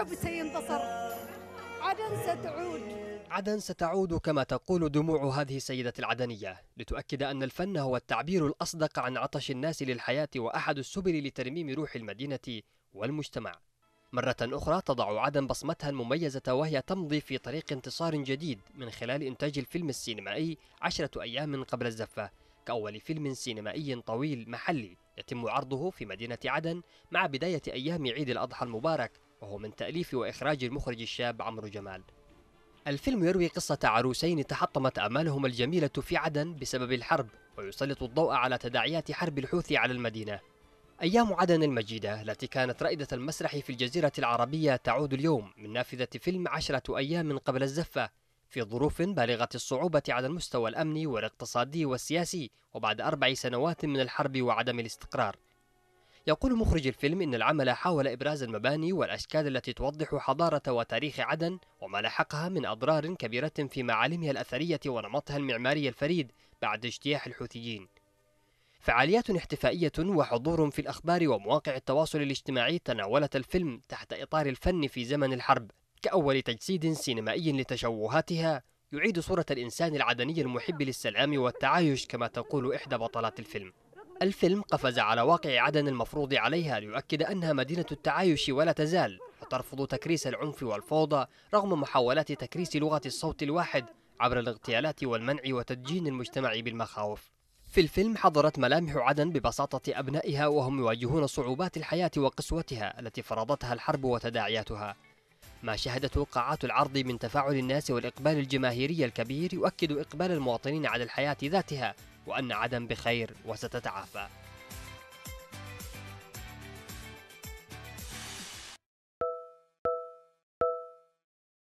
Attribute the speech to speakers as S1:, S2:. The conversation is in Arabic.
S1: الحب سينتصر. عدن ستعود.
S2: عدن ستعود كما تقول دموع هذه السيدة العدنية لتؤكد أن الفن هو التعبير الأصدق عن عطش الناس للحياة وأحد السبل لترميم روح المدينة والمجتمع. مرة أخرى تضع عدن بصمتها المميزة وهي تمضي في طريق انتصار جديد من خلال إنتاج الفيلم السينمائي عشرة أيام قبل الزفة كأول فيلم سينمائي طويل محلي يتم عرضه في مدينة عدن مع بداية أيام عيد الأضحى المبارك. وهو من تأليف وإخراج المخرج الشاب عمرو جمال. الفيلم يروي قصة عروسين تحطمت آمالهما الجميلة في عدن بسبب الحرب ويسلط الضوء على تداعيات حرب الحوثي على المدينة. أيام عدن المجيدة التي كانت رائدة المسرح في الجزيرة العربية تعود اليوم من نافذة فيلم عشرة أيام قبل الزفة في ظروف بالغة الصعوبة على المستوى الأمني والاقتصادي والسياسي وبعد أربع سنوات من الحرب وعدم الاستقرار. يقول مخرج الفيلم إن العمل حاول إبراز المباني والأشكال التي توضح حضارة وتاريخ عدن وما لحقها من أضرار كبيرة في معالمها الأثرية ونمطها المعماري الفريد بعد اجتياح الحوثيين. فعاليات احتفائية وحضور في الأخبار ومواقع التواصل الاجتماعي تناولت الفيلم تحت إطار الفن في زمن الحرب كأول تجسيد سينمائي لتشوهاتها يعيد صورة الإنسان العدني المحب للسلام والتعايش كما تقول إحدى بطلات الفيلم. الفيلم قفز على واقع عدن المفروض عليها ليؤكد أنها مدينة التعايش ولا تزال وترفض تكريس العنف والفوضى رغم محاولات تكريس لغة الصوت الواحد عبر الاغتيالات والمنع وتدجين المجتمع بالمخاوف. في الفيلم حضرت ملامح عدن ببساطة أبنائها وهم يواجهون صعوبات الحياة وقسوتها التي فرضتها الحرب وتداعياتها. ما شهدته قاعات العرض من تفاعل الناس والإقبال الجماهيري الكبير يؤكد إقبال المواطنين على الحياة ذاتها وأن عدن بخير وستتعافى.